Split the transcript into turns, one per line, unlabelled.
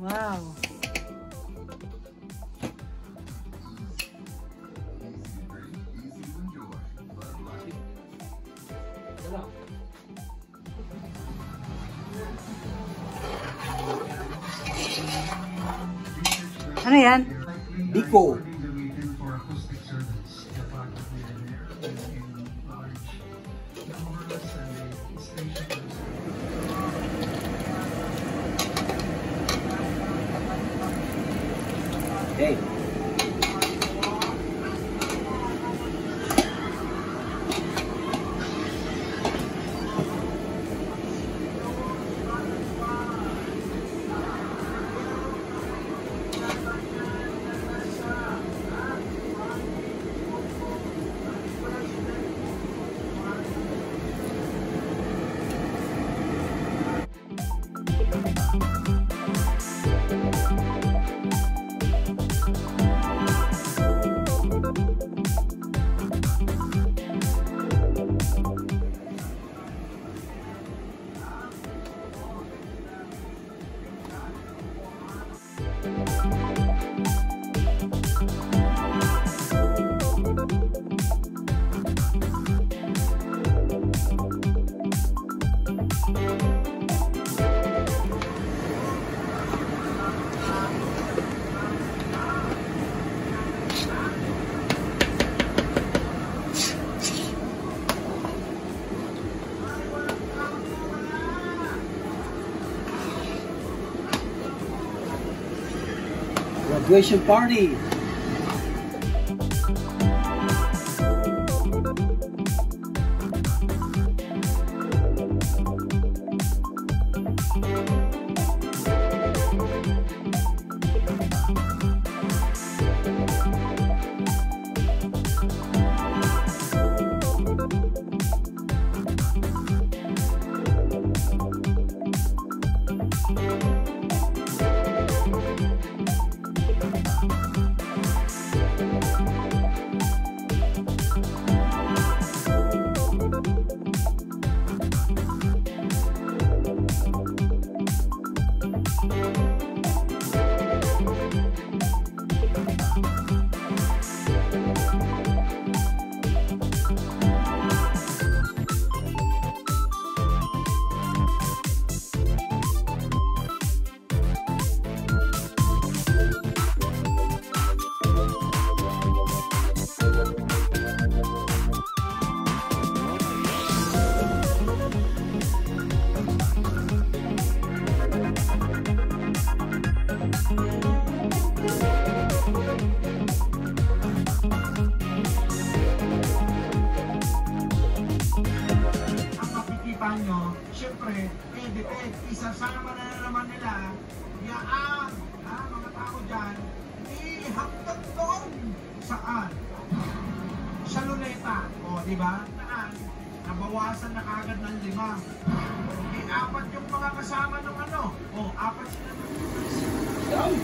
Wow. Ano yan?
Biko. Okay. Thanks. Graduation party.
Depend, isasama na naman nila, yaan, ah, mga tao dyan, eh, hanggang doon, saan? Sa luneta, o, di ba? Naan, nabawasan na kagad ng lima. Eh, apat yung mga kasama ng ano, o, apat sila. Ng